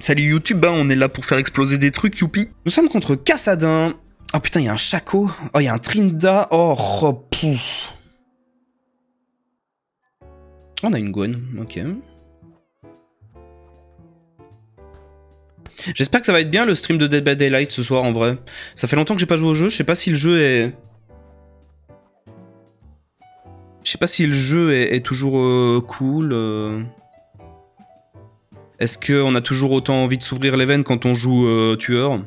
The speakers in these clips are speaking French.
Salut YouTube, hein, on est là pour faire exploser des trucs, youpi. Nous sommes contre Cassadin. Oh putain, il y a un Chaco. Oh, il y a un Trinda. Oh, oh. On a une Gwen, ok. J'espère que ça va être bien le stream de Dead by Daylight ce soir en vrai. Ça fait longtemps que j'ai pas joué au jeu, je sais pas si le jeu est... Je sais pas si le jeu est, toujours euh, cool. euh. Est-ce qu'on a toujours autant envie de s'ouvrir les veines quand on joue euh, tueur?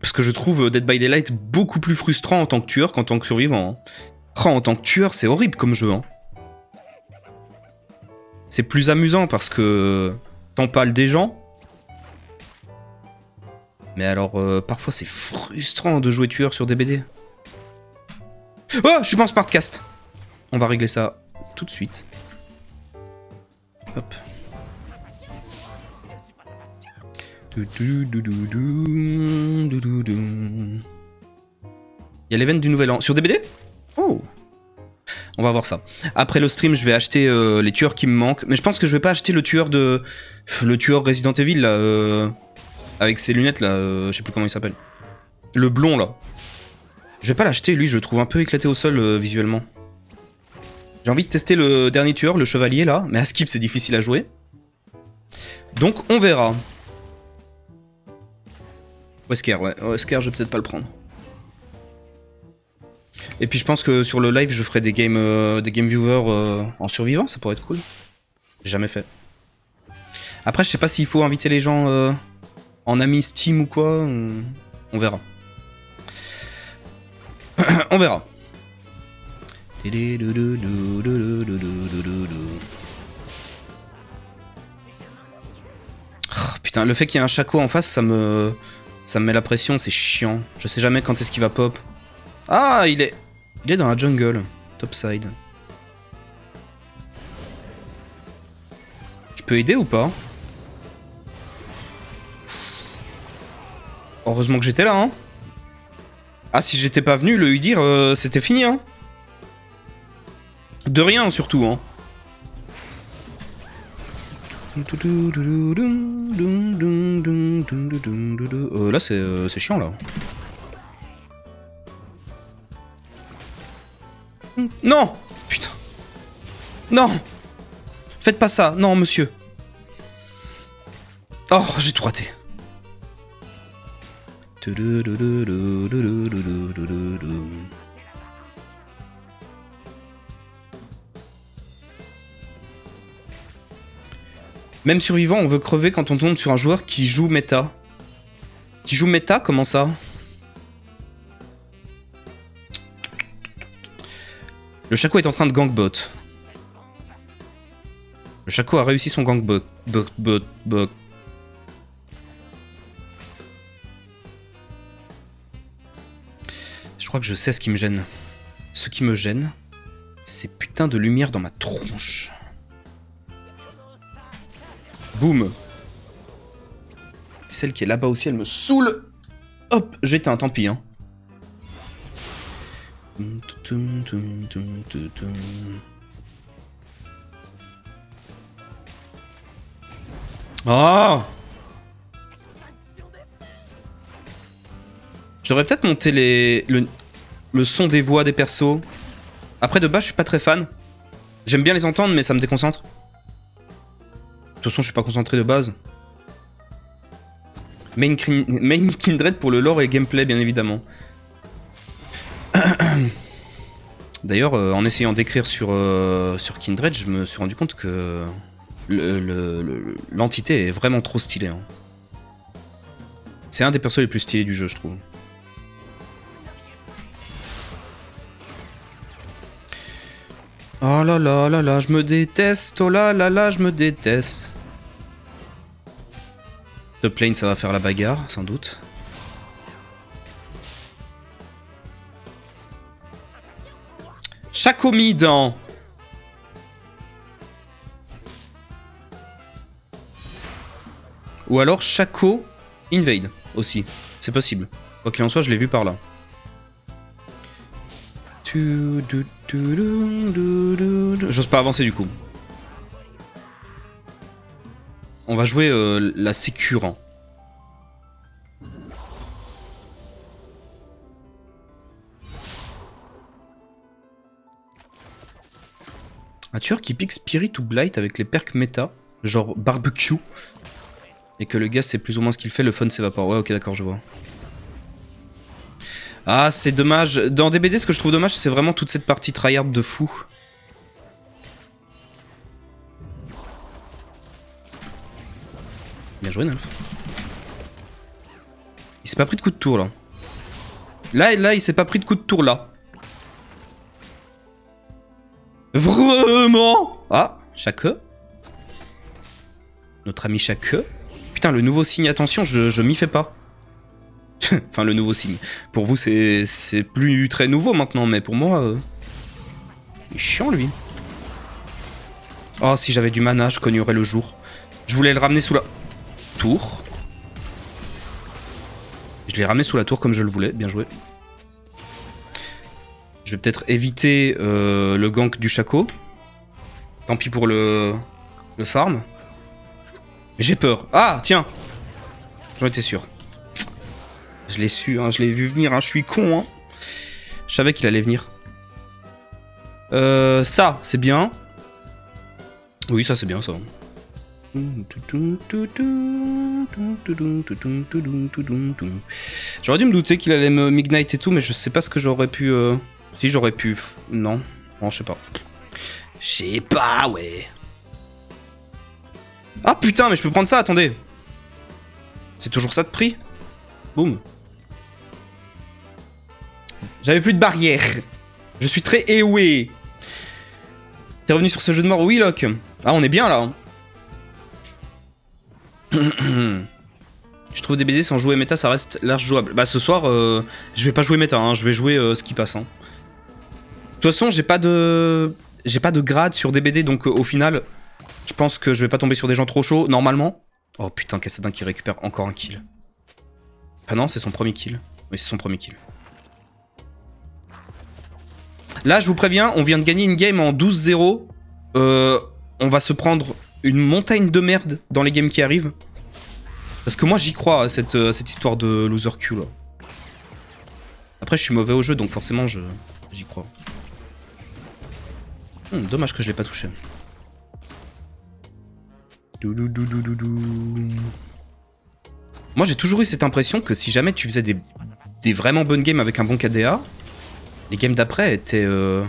Parce que je trouve euh, Dead by Daylight beaucoup plus frustrant en tant que tueur qu'en tant que survivant. hein. Oh, en tant que tueur, c'est horrible comme jeu. hein. C'est plus amusant parce que t'empales des gens. Mais alors, euh, parfois c'est frustrant de jouer tueur sur DBD. Oh, je suis pas en smartcast. On va régler ça tout de suite. Hop. Il y a l'event du nouvel an. Sur DBD Oh On va voir ça. Après le stream, je vais acheter euh, les tueurs qui me manquent. Mais je pense que je vais pas acheter le tueur de. Le tueur Resident Evil euh, Avec ses lunettes là. euh, Je sais plus comment il s'appelle. Le blond là. Je vais pas l'acheter, lui, je le trouve un peu éclaté au sol euh, visuellement. J'ai envie de tester le dernier tueur, le chevalier là, mais à skip c'est difficile à jouer. Donc on verra. Wesker, ouais, Wesker, je vais peut-être pas le prendre. Et puis je pense que sur le live, je ferai des game, euh, des game viewers euh, en survivant, ça pourrait être cool. J'ai jamais fait. Après, je sais pas s'il faut inviter les gens euh, en ami Steam ou quoi. On, verra. on verra. Oh, putain, le fait qu'il y ait un chaco en face, ça me, ça me met la pression, c'est chiant. Je sais jamais quand est-ce qu'il va pop. Ah, il est, il est dans la jungle, topside. Je peux aider ou pas? Heureusement que j'étais là, hein. Ah, si j'étais pas venu, le Udir, euh, c'était fini, hein. De rien, surtout, hein. Euh, là, c'est euh, chiant, là. Non Putain. Non Faites pas ça. Non, monsieur. Oh, j'ai tout. Même survivant, on veut crever quand on tombe sur un joueur qui joue méta. Qui joue méta Comment ça? Le Chaco est en train de gangbot. Le Chaco a réussi son gangbot. Bot. Je crois que je sais ce qui me gêne. Ce qui me gêne, c'est ces putains de lumière dans ma tronche. Boum. Celle qui est là-bas aussi, elle me saoule. Hop, j'éteins, tant pis. Hein. Oh Je peut-être monter le, le son des voix des persos. Après, de base, je suis pas très fan. J'aime bien les entendre, mais ça me déconcentre. De toute façon, je suis pas concentré de base. Main, Kindred pour le lore et gameplay, bien évidemment. D'ailleurs, euh, en essayant d'écrire sur, euh, sur Kindred, je me suis rendu compte que le- le- le- l'entité est vraiment trop stylée. hein. C'est un des persos les plus stylés du jeu, je trouve. Oh là là là là, je me déteste, oh là là là, je me déteste. The plane, ça va faire la bagarre, sans doute. Chacomi dans. Ou alors Chaco Invade aussi. C'est possible. Quoi qu'il en soit, je l'ai vu par là. J'ose pas avancer du coup. On va jouer euh, la sécurant. Un tueur qui pique Spirit ou Blight avec les perks méta, genre barbecue, et que le gars c'est plus ou moins ce qu'il fait, le fun s'évapore. Ouais, ok, d'accord, je vois. Ah, c'est dommage. Dans DBD, ce que je trouve dommage, c'est vraiment toute cette partie tryhard de fou. Bien joué, Nalf. Il s'est pas pris de coup de tour, là. Là, là il s'est pas pris de coup de tour, là. Vraiment? Ah, Chaque. Notre ami Chaque. Putain, le nouveau signe, attention, je, je m'y fais pas. enfin, le nouveau signe. Pour vous, c'est plus très nouveau maintenant, mais pour moi... Euh... Il est chiant, lui. Oh, si j'avais du mana, je cognerais le jour. Je voulais le ramener sous la tour. Je l'ai ramené sous la tour comme je le voulais, bien joué. Je vais peut-être éviter euh, le gank du Chaco. Tant pis pour le, le farm. J'ai peur. Ah, tiens J'en étais sûr. Je l'ai su, hein, je l'ai vu venir, hein, je suis con. Hein. Je savais qu'il allait venir. Euh, ça, c'est bien. Oui, ça c'est bien ça. J'aurais dû me douter qu'il allait me Midnight et tout, mais je sais pas ce que j'aurais pu... Euh, si j'aurais pu... Non. Non, je sais pas. Je sais pas, ouais. Ah putain, mais je peux prendre ça, attendez. C'est toujours ça de prix Boum. J'avais plus de barrière. Je suis très éoué. T'es revenu sur ce jeu de mort Oui, Locke. Ah, on est bien, là. je trouve des BD sans jouer méta, ça reste large jouable. Bah, ce soir, euh, je vais pas jouer méta, hein, je vais jouer euh, ce qui passe. Hein. De toute façon, j'ai pas de... J'ai pas de grade sur des BD, donc euh, au final, je pense que je vais pas tomber sur des gens trop chauds, normalement. Oh putain, Cassadin qui récupère encore un kill. Ah non, c'est son premier kill. Oui, c'est son premier kill. Là, je vous préviens, on vient de gagner une game en 12-0. Euh, on va se prendre une montagne de merde dans les games qui arrivent. Parce que moi, j'y crois à cette, euh, histoire de loser Q. Après, je suis mauvais au jeu, donc forcément, j'y crois. Hmm, dommage que je l'ai pas touché. Moi j'ai toujours eu cette impression que si jamais tu faisais des, des vraiment bonnes games avec un bon KDA, les games d'après étaient euh,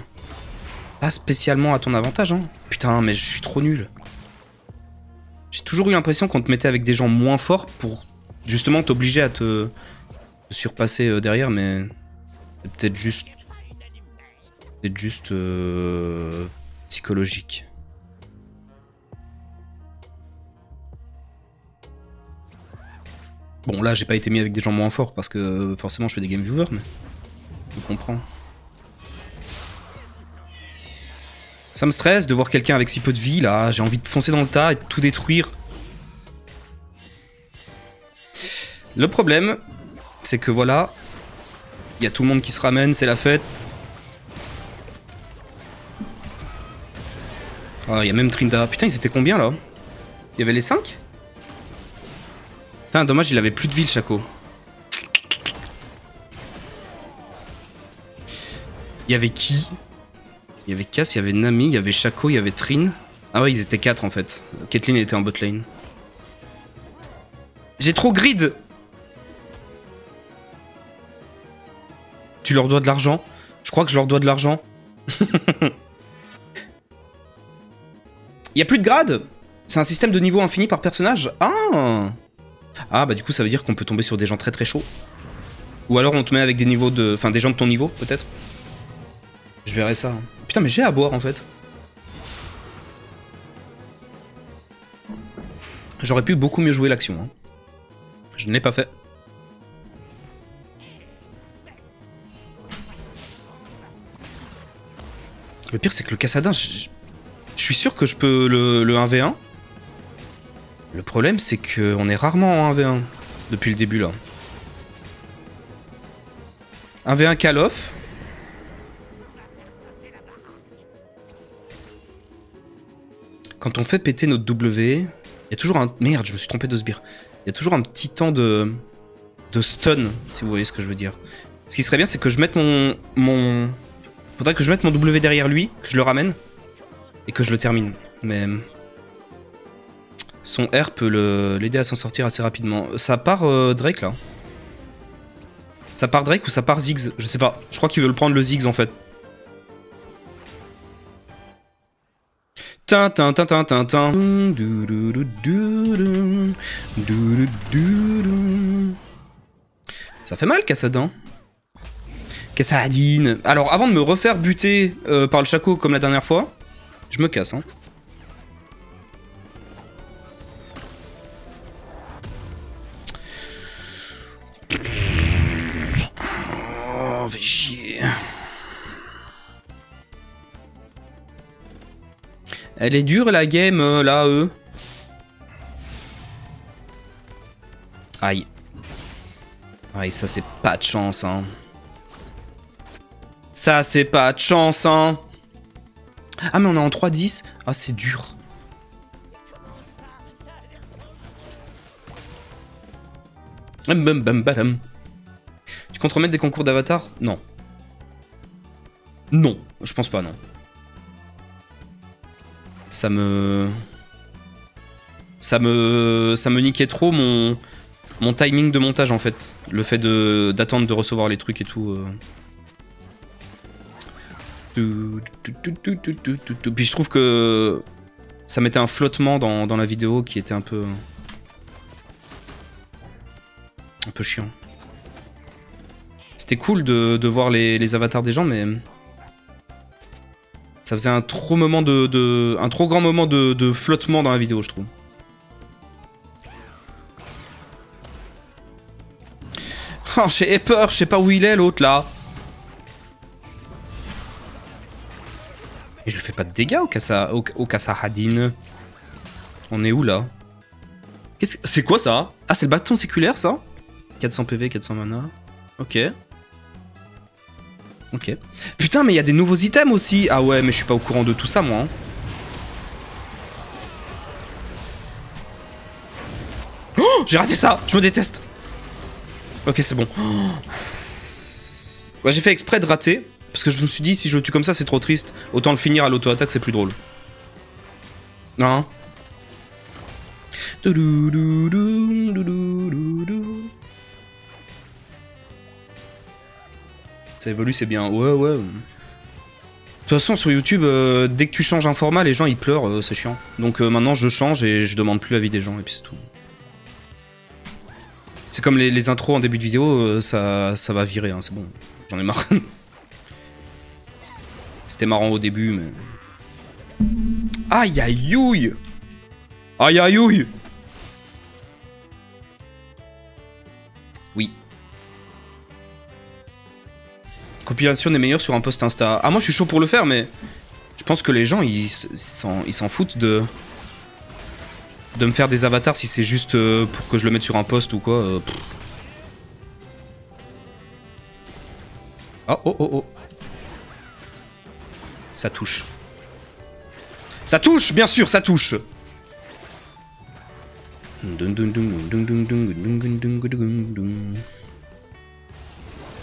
pas spécialement à ton avantage. Hein. Putain, mais je suis trop nul. J'ai toujours eu l'impression qu'on te mettait avec des gens moins forts pour justement t'obliger à te, surpasser euh, derrière, mais c'est peut-être juste c'est juste euh, psychologique. Bon, là, j'ai pas été mis avec des gens moins forts parce que forcément, je fais des game viewers, mais je comprends. Ça me stresse de voir quelqu'un avec si peu de vie, là. J'ai envie de foncer dans le tas et de tout détruire. Le problème, c'est que voilà, il y a tout le monde qui se ramène, c'est la fête. Ah, il y a même Trinda. Putain, ils étaient combien là? Il y avait les 5 Putain, dommage, il avait plus de vie le Chaco. Il y avait qui? Il y avait Cass, il y avait Nami, il y avait Chaco, il y avait Trin. Ah ouais, ils étaient 4 en fait. Kathleen était en bot lane. J'ai trop grid Tu leur dois de l'argent Je crois que je leur dois de l'argent. Il y a plus de grade C'est un système de niveau infini par personnage Ah Ah, bah du coup, ça veut dire qu'on peut tomber sur des gens très très chauds. Ou alors on te met avec des niveaux de... Enfin, des gens de ton niveau, peut-être Je verrai ça. Putain, mais j'ai à boire, en fait. J'aurais pu beaucoup mieux jouer l'action. Hein. Je ne l'ai pas fait. Le pire, c'est que le Cassadin, je suis sûr que je peux le, 1v1. Le problème, c'est qu'on est rarement en 1v1 depuis le début là. 1v1 call off. Quand on fait péter notre W, Il y a toujours un... Merde, je me suis trompé de sbire. Il y a toujours un petit temps de... De stun, si vous voyez ce que je veux dire. Ce qui serait bien, c'est que je mette mon... mon... Faudrait que je mette mon W derrière lui, que je le ramène, et que je le termine. Mais... Son R peut l'aider à s'en sortir assez rapidement. Ça part euh, Drake, là Ça part Drake ou ça part Ziggs? Je sais pas. Je crois qu'il veut le prendre le Ziggs, en fait. Ça fait mal, Cassadin. Cassadine. Alors, avant de me refaire buter euh, par le chaco comme la dernière fois, je me casse. Hein. Oh. Elle est dure la game, euh, là, eux. Aïe. Aïe, ça c'est pas de chance, hein. Ça c'est pas de chance, hein. Ah, mais on est en 3-10. Ah, c'est dur. Tu comptes remettre des concours d'avatar? Non. Non, je pense pas, non ça me... Ça me... Ça me niquait trop mon... Mon timing de montage en fait. Le fait d'attendre de, recevoir les trucs et tout. Euh. Puis je trouve que ça mettait un flottement dans, dans, la vidéo qui était un peu... Un peu chiant. C'était cool de, de voir les, les, avatars des gens, mais... Ça faisait un trop moment de, un trop grand moment de, flottement dans la vidéo, je trouve. Oh, j'ai peur, je sais pas où il est l'autre là. Et je lui fais pas de dégâts au Kassa, au, Hadin. On est où là? C'est quoi ça? Ah, c'est le bâton séculaire ça? 400 PV, 400 mana. Ok. Ok. Putain, mais il y a des nouveaux items aussi. Ah ouais, mais je suis pas au courant de tout ça, moi. Hein. Oh J'ai raté ça Je me déteste Ok, c'est bon. Ouais, j'ai fait exprès de rater. Parce que je me suis dit, si je tue comme ça, c'est trop triste. Autant le finir à l'auto-attaque, c'est plus drôle. Non Ça évolue, c'est bien. Ouais, ouais. De toute façon, sur YouTube, euh, dès que tu changes un format, les gens ils pleurent, euh, c'est chiant. Donc euh, maintenant, je change et je demande plus l'avis des gens, et puis c'est tout. C'est comme les, intros en début de vidéo, ça, ça va virer, hein, c'est bon. J'en ai marre. C'était marrant au début, mais. Aïe aïe aïe Aïe aïe aïe compilation des meilleurs sur un post Insta. Ah, moi je suis chaud pour le faire, mais je pense que les gens ils s'en foutent de de me faire des avatars si c'est juste euh, pour que je le mette sur un post ou quoi. Euh, oh oh oh oh. Ça touche. Ça touche, bien sûr, ça touche.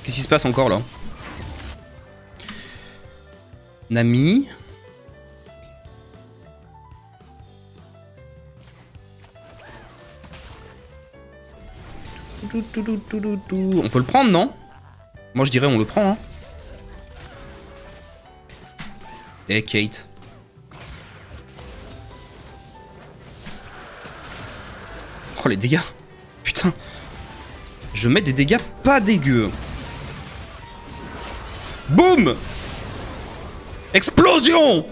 Qu'est-ce qui se passe encore là Nami. On peut le prendre, non? Moi, je dirais on le prend. Hein. Eh, Kate. Oh, les dégâts. Putain. Je mets des dégâts pas dégueux. Boum Explosion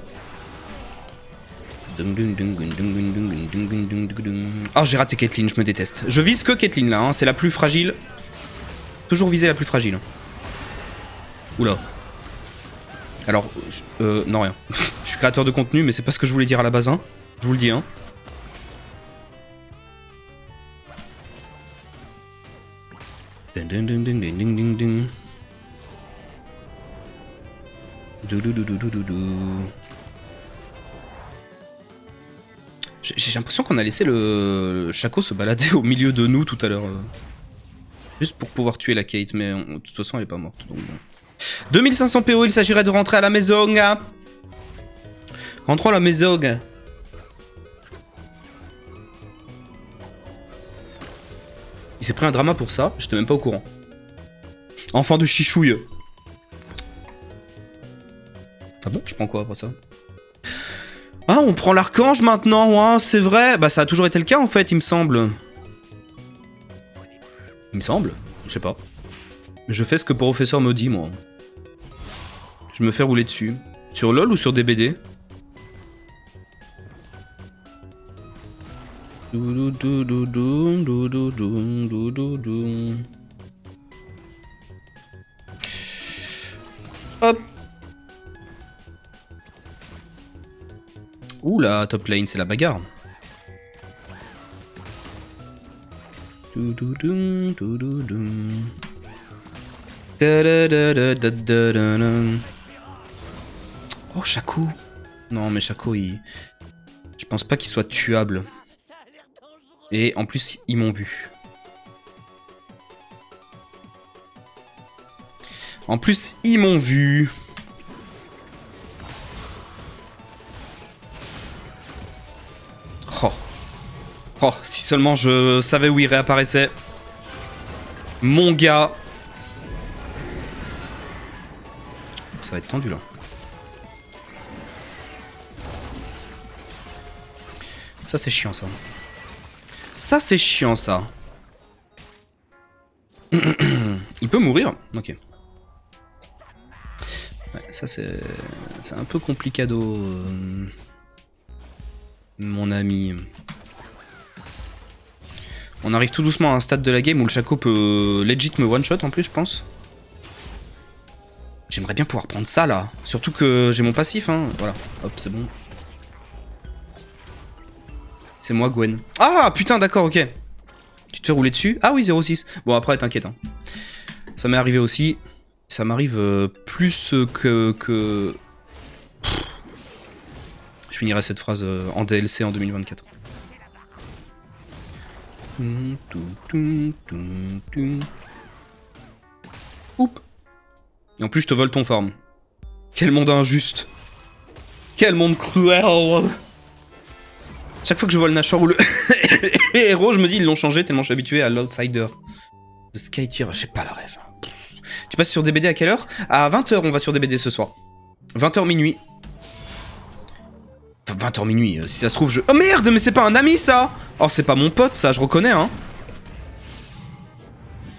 Oh, j'ai raté Caitlyn, je me déteste. Je vise que Caitlyn là, hein. c'est la plus fragile. Toujours viser la plus fragile. Oula. Alors, euh, non rien. je suis créateur de contenu, mais c'est pas ce que je voulais dire à la base, hein. Je vous le dis, hein. J'ai l'impression qu'on a laissé le, le Chaco se balader au milieu de nous tout à l'heure. euh. Juste pour pouvoir tuer la Kate, mais de toute façon elle est pas morte. Donc bon. 2500 PO, il s'agirait de rentrer à la maison. hein. Rentrons à la maison. Il s'est pris un drama pour ça, j'étais même pas au courant. Enfant de chichouille. Ah bon Je prends quoi après ça Ah, on prend l'archange maintenant, hein, c'est vrai Bah ça a toujours été le cas en fait, il me semble. Il me semble Je sais pas. Je fais ce que le professeur me dit, moi. Je me fais rouler dessus. Sur LoL ou sur DBD Ouh la top lane, c'est la bagarre. Oh, Shaco Non, mais Shaco, il... Je pense pas qu'il soit tuable. Et en plus, ils m'ont vu. En plus, ils m'ont vu. Si seulement je savais où il réapparaissait. Mon gars. Ça va être tendu là. Ça c'est chiant ça. Ça c'est chiant ça. il peut mourir Ok. Ouais, ça c'est c'est un peu complicado. euh, Mon ami. On arrive tout doucement à un stade de la game où le Chaco peut legit me one shot en plus je pense. J'aimerais bien pouvoir prendre ça là. Surtout que j'ai mon passif hein. Voilà. Hop c'est bon. C'est moi Gwen. Ah putain d'accord ok. Tu te fais rouler dessus? Ah oui 06. Bon après t'inquiète. Hein. Ça m'est arrivé aussi. Ça m'arrive euh, plus que... que... Je finirai cette phrase euh, en DLC en 2024. Oup. Et en plus je te vole ton farm. Quel monde injuste. Quel monde cruel. Chaque fois que je vois le Nashor ou le héros, je me dis ils l'ont changé tellement je suis habitué à l'outsider. De Skytier, je sais pas la rêve. Tu passes sur DBD à quelle heure? À 20h on va sur DBD ce soir. 20h minuit. Enfin, 20h minuit, euh, si ça se trouve je... Oh merde, mais c'est pas un ami ça Oh c'est pas mon pote ça, je reconnais hein.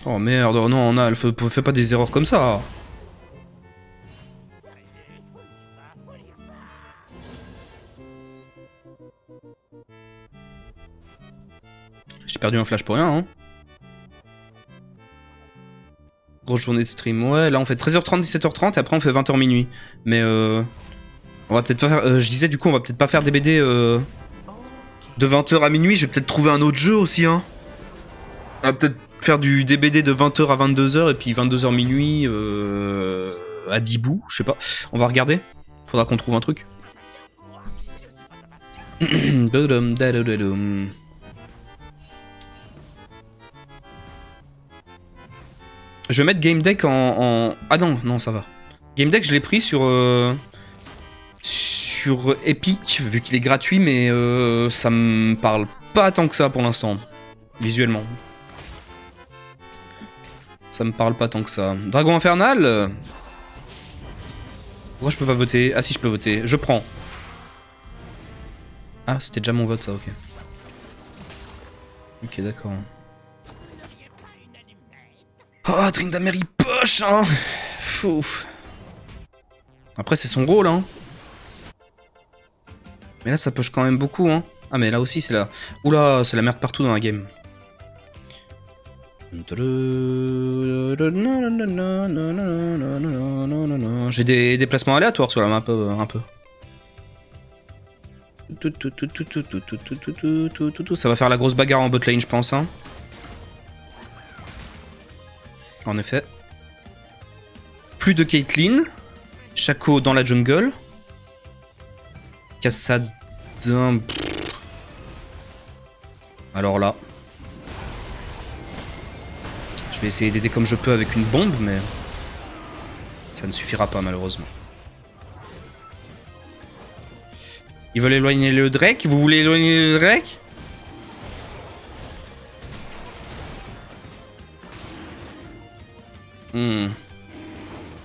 Oh merde, oh non, on a, fais, fais pas des erreurs comme ça. J'ai perdu un flash pour rien, hein. Grosse journée de stream. Ouais, là on fait 13h30, 17h30 et après on fait 20h minuit. Mais euh. On va peut-être pas faire. euh, je disais du coup, on va peut-être pas faire des BD euh, de 20h à minuit. Je vais peut-être trouver un autre jeu aussi, hein. On va peut-être faire du DBD de 20h à 22h et puis 22h minuit euh, à 10 bouts. Je sais pas. On va regarder. Faudra qu'on trouve un truc. Je vais mettre Game Deck en, en- Ah non, non, ça va. Game Deck, je l'ai pris sur... euh, Sur Epic, vu qu'il est gratuit, mais euh, ça me parle pas tant que ça pour l'instant. Visuellement. Ça me parle pas tant que ça. Dragon Infernal Pourquoi je peux pas voter Ah si, je peux voter. Je prends. Ah, c'était déjà mon vote, ça, ok. Ok, d'accord. Oh, Tryndamere, il poche, hein Fouf. Après, c'est son rôle, hein. Mais là, ça poche quand même beaucoup, hein. Ah, mais là aussi, c'est la... Oula, c'est la merde partout dans la game. J'ai des déplacements aléatoires sur la map, euh, un peu. Ça va faire la grosse bagarre en botlane, je pense, hein. En effet. Plus de Caitlyn. Shaco dans la jungle. Alors là. Je vais essayer d'aider comme je peux avec une bombe, mais ça ne suffira pas malheureusement. Ils veulent éloigner le Drake? Vous voulez éloigner le Drake? Hmm.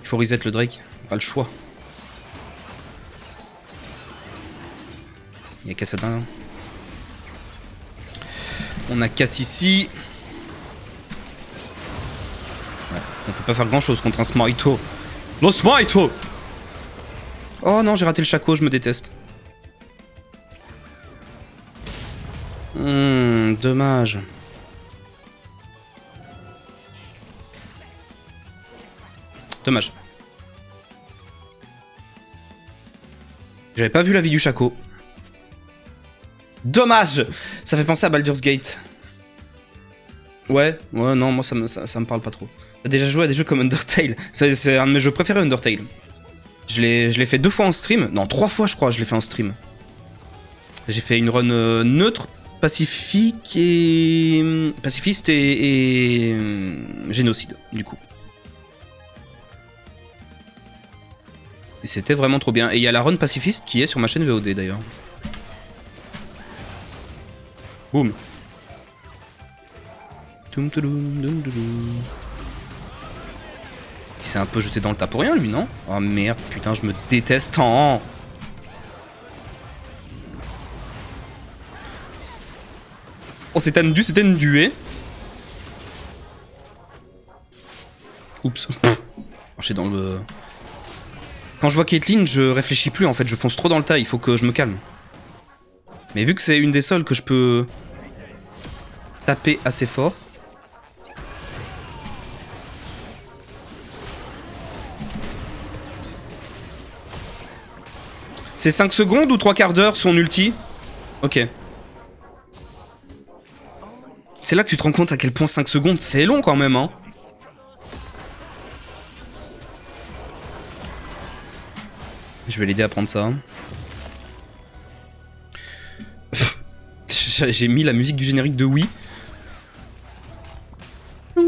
Il faut reset le Drake. Pas le choix. Il y a Cassadin. On a Cass ici. On peut pas faire grand chose contre un Smito. Le Smito Oh non, j'ai raté le Chaco, je me déteste. Hmm, dommage. Dommage. J'avais pas vu la vie du Chaco. Dommage Ça fait penser à Baldur's Gate. Ouais, ouais, non, moi ça me, parle pas trop. T'as déjà joué à des jeux comme Undertale? C'est un de mes jeux préférés, Undertale. Je l'ai fait deux fois en stream. Non, trois fois, je crois, je l'ai fait en stream. J'ai fait une run euh, neutre, pacifique et. pacifiste et. euh, génocide, du coup. Et c'était vraiment trop bien. Et il y a la run pacifiste qui est sur ma chaîne VOD d'ailleurs. Boum. Il s'est un peu jeté dans le tas pour rien lui, non? Oh merde, putain, je me déteste tant Oh, c'est tendu, c'est tendu, Oups. J'ai dans le... Quand je vois Caitlyn, je réfléchis plus en fait, je fonce trop dans le tas, il faut que je me calme. Mais vu que c'est une des seules que je peux taper assez fort. C'est 5 secondes ou 3 quarts d'heure son ulti? Ok. C'est là que tu te rends compte à quel point 5 secondes c'est long quand même hein. Je vais l'aider à prendre ça. J'ai mis la musique du générique de Wii. «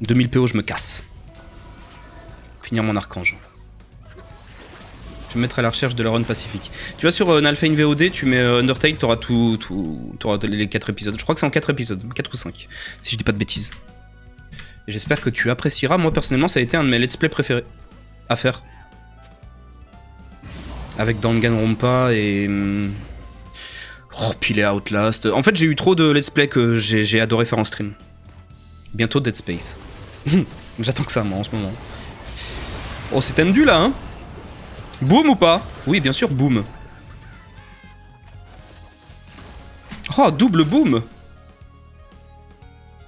2000 PO, je me casse. Finir mon archange. Je vais me mettre à la recherche de la run pacifique. Tu vois, sur euh, Nalfane VOD, tu mets euh, Undertale, t'auras tout, tout, les 4 épisodes. Je crois que c'est en 4 épisodes, 4 ou 5, si je dis pas de bêtises. J'espère que tu apprécieras. Moi, personnellement, ça a été un de mes let's play préférés à faire. Avec Danganronpa et... Hmm, oh, puis les Outlast. En fait, j'ai eu trop de let's play que j'ai adoré faire en stream. Bientôt Dead Space. J'attends que ça, moi, en ce moment. Oh, c'est tendu, là, hein Boom ou pas? Oui, bien sûr, boom. Oh, double boom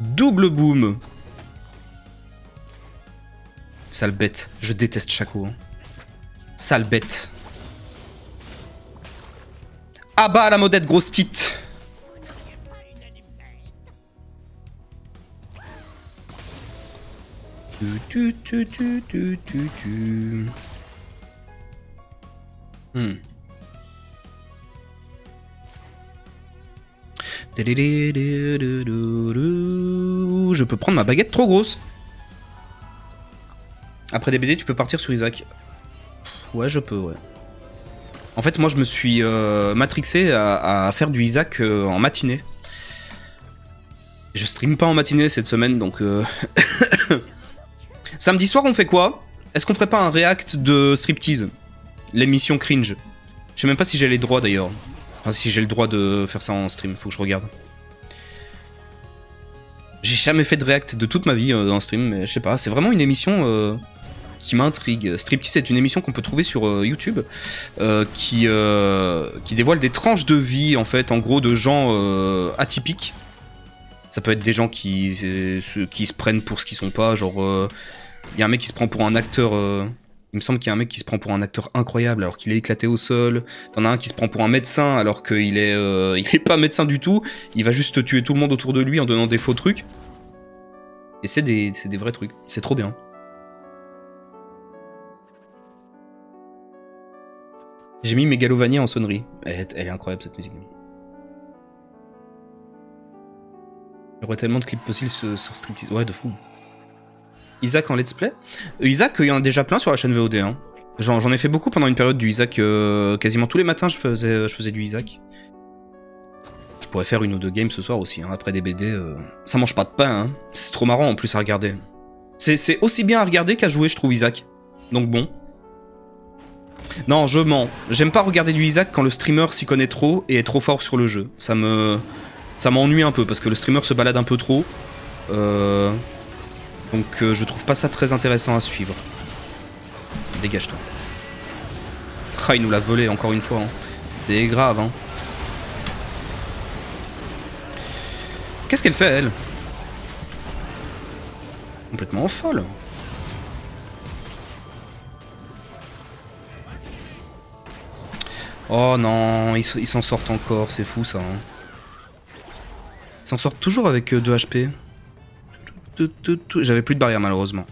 Double boom Sale bête. Je déteste Chaco. Hein. Sale bête. Ah bah la modette grosse tite. Hmm. Je peux prendre ma baguette trop grosse. Après des BD, tu peux partir sur Isaac. Ouais, je peux, ouais. En fait, moi, je me suis euh, matrixé à, faire du Isaac euh, en matinée. Je stream pas en matinée cette semaine, donc... Euh, Samedi soir, on fait quoi? Est-ce qu'on ferait pas un react de striptease? L'émission cringe. Je sais même pas si j'ai les droits, d'ailleurs. Enfin, si j'ai le droit de faire ça en stream, faut que je regarde. J'ai jamais fait de react de toute ma vie dans stream, mais je sais pas, c'est vraiment une émission qui m'intrigue. Striptease c'est une émission qu'on peut trouver sur euh, YouTube euh, qui, euh, qui dévoile des tranches de vie en fait, en gros de gens atypiques. Ça peut être des gens qui, qui se prennent pour ce qu'ils sont pas, genre il y a un mec qui se prend pour un acteur. il me semble qu'il y a un mec qui se prend pour un acteur incroyable alors qu'il est éclaté au sol. T'en as un qui se prend pour un médecin alors qu'il est, est pas médecin du tout. Il va juste tuer tout le monde autour de lui en donnant des faux trucs. Et c'est des, des vrais trucs. C'est trop bien. J'ai mis Megalovania en sonnerie. Elle, est incroyable cette musique. Il y aurait tellement de clips possibles sur, sur Striptease. Ouais, de fou. Isaac en let's play Euh, Isaac, il y en a déjà plein sur la chaîne VOD. Hein. J'en ai fait beaucoup pendant une période du Isaac. euh, quasiment tous les matins, je faisais, je faisais du Isaac. Je pourrais faire une ou deux games ce soir aussi, hein, après des BD. euh. Ça mange pas de pain, hein. c'est trop marrant en plus à regarder. C'est aussi bien à regarder qu'à jouer, je trouve, Isaac. Donc bon. Non, je mens. J'aime pas regarder du Isaac quand le streamer s'y connaît trop et est trop fort sur le jeu. Ça me. Ça m'ennuie un peu parce que le streamer se balade un peu trop. Euh... Donc euh, je trouve pas ça très intéressant à suivre. Dégage-toi. Ah, il nous l'a volé encore une fois. hein. C'est grave, hein. Qu'est-ce qu'elle fait, elle? Complètement folle. Oh non, ils s'en sortent encore, c'est fou ça. hein. Ils s'en sortent toujours avec 2 HP. Tout, tout, tout. J'avais plus de barrière malheureusement.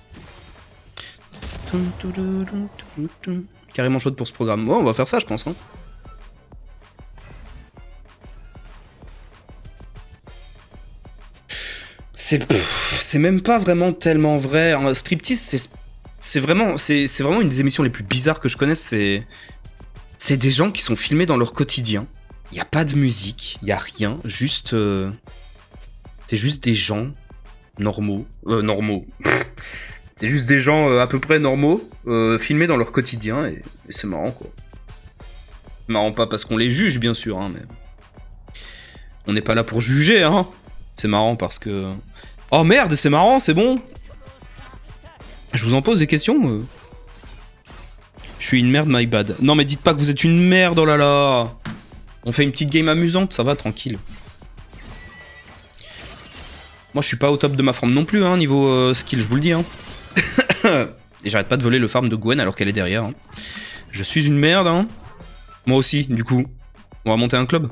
Carrément chaude pour ce programme. Bon, on va faire ça, je pense. hein. C'est même pas vraiment tellement vrai. Striptease, c'est vraiment vraiment une des émissions les plus bizarres que je connaisse. C'est c'est des gens qui sont filmés dans leur quotidien. Il y a pas de musique, il y a rien, juste euh, c'est juste des gens normaux, euh, normaux. c'est juste des gens euh, à peu près normaux euh, filmés dans leur quotidien et, et c'est marrant quoi. C'est marrant pas parce qu'on les juge bien sûr, hein, mais on n'est pas là pour juger, hein. C'est marrant parce que oh merde, c'est marrant, c'est bon. Je vous en pose des questions. Je suis une merde, my bad. Non mais dites pas que vous êtes une merde, oh là là. On fait une petite game amusante, ça va, tranquille. Moi, je suis pas au top de ma forme non plus, hein, niveau euh, skill, je vous le dis. Hein. Et j'arrête pas de voler le farm de Gwen alors qu'elle est derrière. hein. Je suis une merde, hein. Moi aussi, du coup. On va monter un club.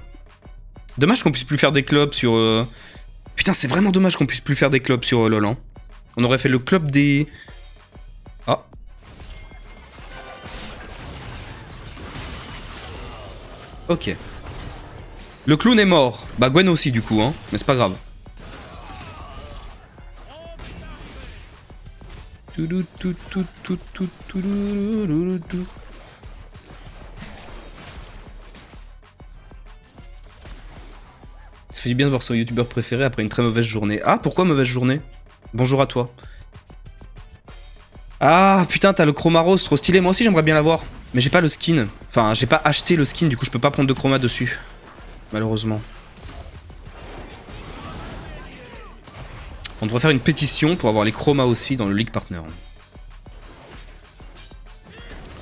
Dommage qu'on puisse plus faire des clubs sur. euh, Putain, c'est vraiment dommage qu'on puisse plus faire des clubs sur euh, LoL. hein. On aurait fait le club des. Ah. Ok. Le clown est mort. Bah Gwen aussi du coup, hein. Mais c'est pas grave. Ça fait du bien de voir son youtubeur préféré après une très mauvaise journée. Ah, pourquoi mauvaise journée? Bonjour à toi. Ah, putain, t'as le Chromaros, trop stylé. Moi aussi, j'aimerais bien l'avoir. Mais j'ai pas le skin. Enfin, j'ai pas acheté le skin, du coup, je peux pas prendre de chroma dessus. Malheureusement. On devrait faire une pétition pour avoir les chromas aussi dans le League Partner.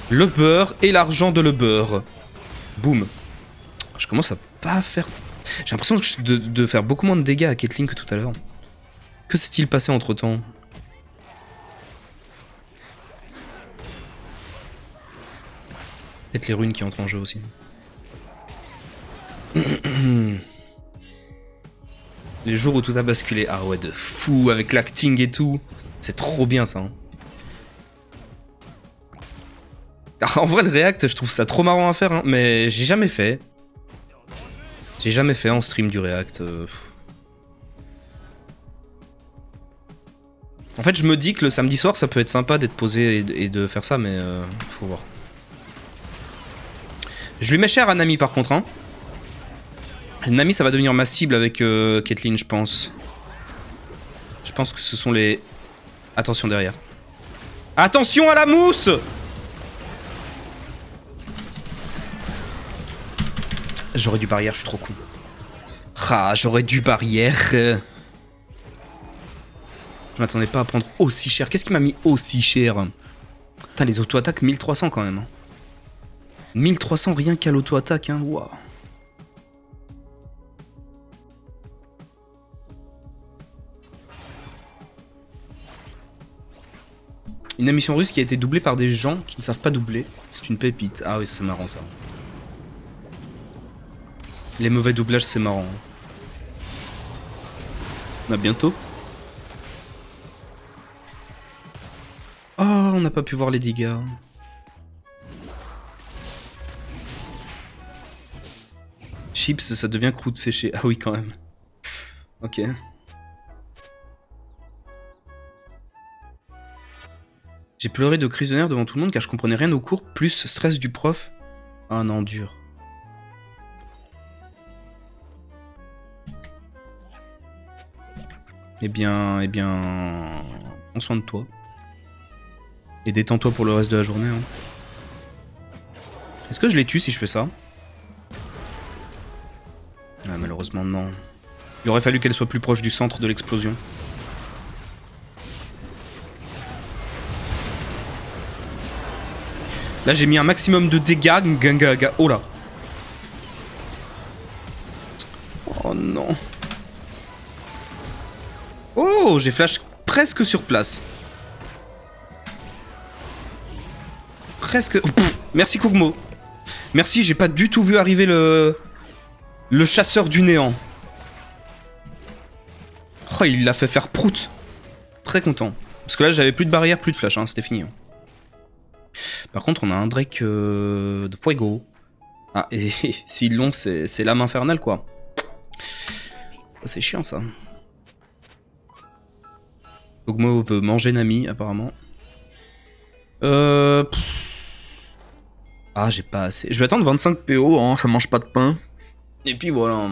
Le beurre et l'argent de le beurre. Boum. Je commence à pas faire. J'ai l'impression de, faire beaucoup moins de dégâts à Caitlyn que tout à l'heure. Que s'est-il passé entre Peut-être les runes qui entrent en jeu aussi. les jours où tout a basculé. Ah ouais, de fou, avec l'acting et tout. C'est trop bien ça. hein. En vrai, le React, je trouve ça trop marrant à faire, hein, mais j'ai jamais fait. J'ai jamais fait en stream du React. euh. En fait, je me dis que le samedi soir, ça peut être sympa d'être posé et de, et de faire ça, mais euh, faut voir. Je lui mets cher à Nami par contre. Hein. Nami, ça va devenir ma cible avec euh, Caitlyn, je pense. Je pense que ce sont les. Attention derrière. Attention à la mousse J'aurais dû barrière, je suis trop con. Ah, j'aurais dû barrière. Je m'attendais pas à prendre aussi cher. Qu'est-ce qui m'a mis aussi cher? Putain, les auto-attaques 1300 quand même. Hein. 1300 rien qu'à l'auto-attaque, hein. Waouh. Une émission russe qui a été doublée par des gens qui ne savent pas doubler. C'est une pépite. Ah oui, c'est marrant ça. Les mauvais doublages, c'est marrant. À bientôt. Oh, on n'a pas pu voir les dégâts. Chips, ça devient croûte séchée. Ah oui, quand même. Ok. J'ai pleuré de crise de devant tout le monde car je comprenais rien au cours, plus stress du prof. Ah non, dur. Eh bien, eh bien, prends soin de toi. Et détends-toi pour le reste de la journée. hein. Est-ce que je les tue si je fais ça? Malheureusement, non. Il aurait fallu qu'elle soit plus proche du centre de l'explosion. Là, j'ai mis un maximum de dégâts. Oh là. Oh non. Oh, j'ai flash presque sur place. Presque. Merci Kogmo. Merci, j'ai pas du tout vu arriver le. Le chasseur du néant. Oh, il l'a fait faire prout. Très content. Parce que là, j'avais plus de barrière, plus de flash, hein, c'était fini. hein. Par contre, on a un Drake euh, de Fuego. Ah, et s'ils l'ont, c'est l'âme infernale, quoi. C'est chiant, ça. Kogmo veut manger Nami, apparemment. Euh... Ah, j'ai pas assez. Je vais attendre 25 PO, hein, ça mange pas de pain. Et puis voilà.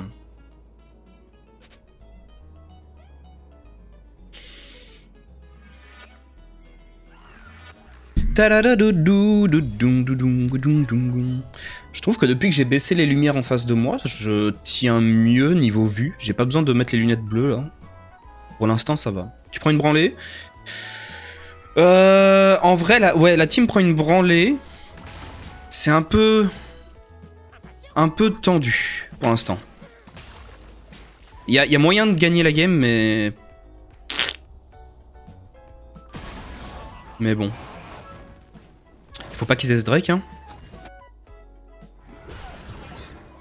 Je trouve que depuis que j'ai baissé les lumières en face de moi, je tiens mieux niveau vue. J'ai pas besoin de mettre les lunettes bleues là. Pour l'instant, ça va. Tu prends une branlée euh, En vrai, ouais, la team prend une branlée. C'est un peu... Un peu tendu pour l'instant. Il y a, moyen de gagner la game, mais... Mais bon. Faut pas qu'ils aient ce Drake, hein.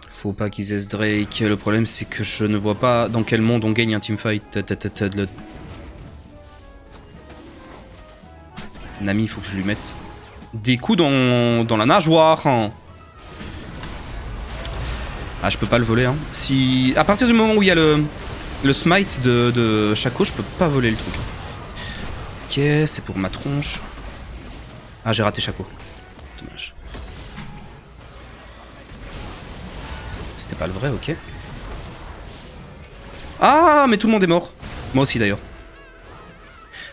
Faut pas qu'ils aient ce Drake. Le problème, c'est que je ne vois pas dans quel monde on gagne un teamfight. Nami, faut que je lui mette des coups dans, dans la nageoire. hein. Ah, je peux pas le voler. Hein. Si... À partir du moment où il y a le, le smite de, de Shaco, je peux pas voler le truc. Ok, c'est pour ma tronche. Ah, j'ai raté Shaco. Dommage. C'était pas le vrai, ok. Ah, mais tout le monde est mort. Moi aussi d'ailleurs.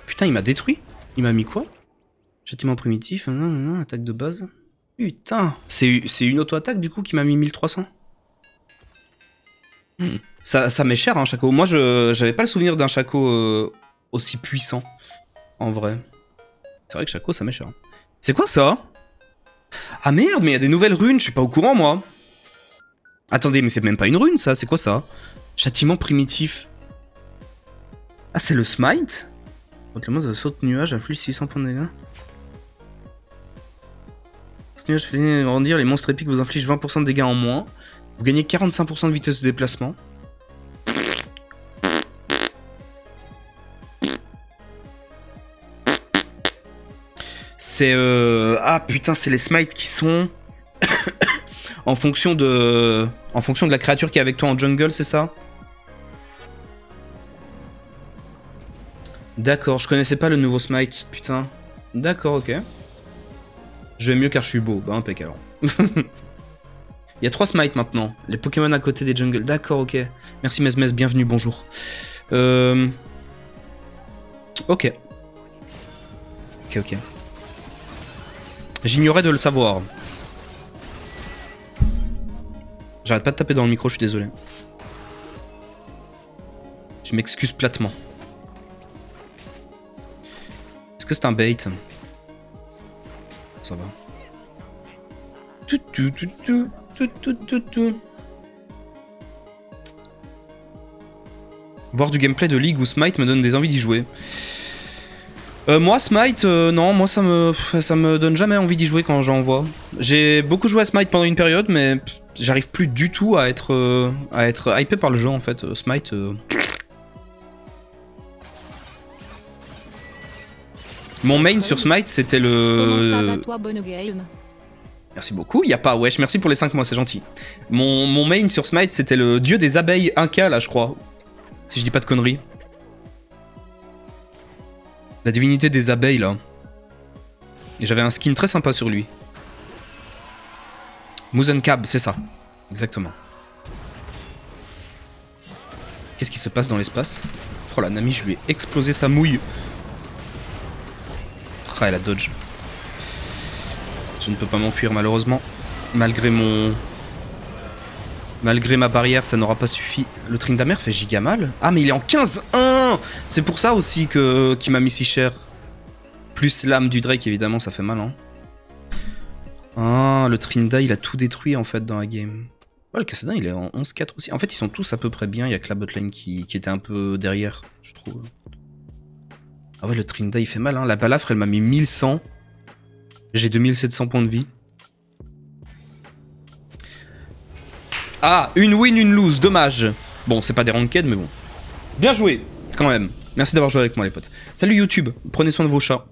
Putain, il m'a détruit. Il m'a mis quoi? Châtiment primitif, nan, nan, nan, attaque de base. Putain, c'est une auto-attaque du coup qui m'a mis 1300. Hmm. Ça, ça m'est cher, un Chaco. Moi, je j'avais pas le souvenir d'un Chaco euh, aussi puissant, en vrai. C'est vrai que Chaco, ça m'est cher. C'est quoi ça? Ah merde, mais il y a des nouvelles runes, je suis pas au courant, moi. Attendez, mais c'est même pas une rune, ça, c'est quoi ça? Châtiment primitif. Ah, c'est le smite? Contre le mode de saute nuage, inflige 600 points de dégâts. Ce nuage fait grandir, les monstres épiques vous infligent 20% de dégâts en moins. Vous gagnez 45% de vitesse de déplacement. C'est euh... ah putain, c'est les smites qui sont en fonction de en fonction de la créature qui est avec toi en jungle, c'est ça? D'accord, je connaissais pas le nouveau smite, putain. D'accord, ok. Je vais mieux car je suis beau, bah impec alors. Il y a trois smites maintenant, les Pokémon à côté des jungles. D'accord, ok. Merci Mesmes, bienvenue, bonjour. Euh... Ok. Ok, ok. J'ignorais de le savoir. J'arrête pas de taper dans le micro, je suis désolé. Je m'excuse platement. Est-ce que c'est un bait? Ça va. Tout, tout, tout, tout, Voir du gameplay de League ou Smite me donne des envies d'y jouer. Euh, moi, Smite, euh, non, moi ça me, ça me donne jamais envie d'y jouer quand j'en vois. J'ai beaucoup joué à Smite pendant une période, mais j'arrive plus du tout à être, euh, à être hypé par le jeu en fait. Smite. Mon main sur Smite, c'était le. Merci beaucoup. Il y pas wesh, merci pour les 5 mois, c'est gentil. Mon, mon main sur Smite, c'était le dieu des abeilles Inca, là, je crois. Si je dis pas de conneries. La divinité des abeilles, là. Et j'avais un skin très sympa sur lui. Muzenkab, c'est ça. Exactement. Qu'est-ce qui se passe dans l'espace? Oh la Nami, je lui ai explosé sa mouille. Ah, elle a dodge. Je ne peux pas m'enfuir malheureusement. Malgré mon... Malgré ma barrière, ça n'aura pas suffi. Le Trindamer fait giga mal. Ah, mais il est en 15-1 C'est pour ça aussi que qu'il m'a mis si cher. Plus l'âme du Drake, évidemment, ça fait mal. Hein. Ah, le Trinda, il a tout détruit en fait dans la game. Ouais, le Kassadin, il est en 11-4 aussi. En fait, ils sont tous à peu près bien. Il y a que la botlane qui, qui était un peu derrière, je trouve. Ah ouais, le Trinda, il fait mal. Hein. La balafre, elle m'a mis 1100. J'ai 2700 points de vie. Ah, une win, une lose. Dommage. Bon, c'est pas des ranked, mais bon. Bien joué, quand même. Merci d'avoir joué avec moi, les potes. Salut YouTube. Prenez soin de vos chats.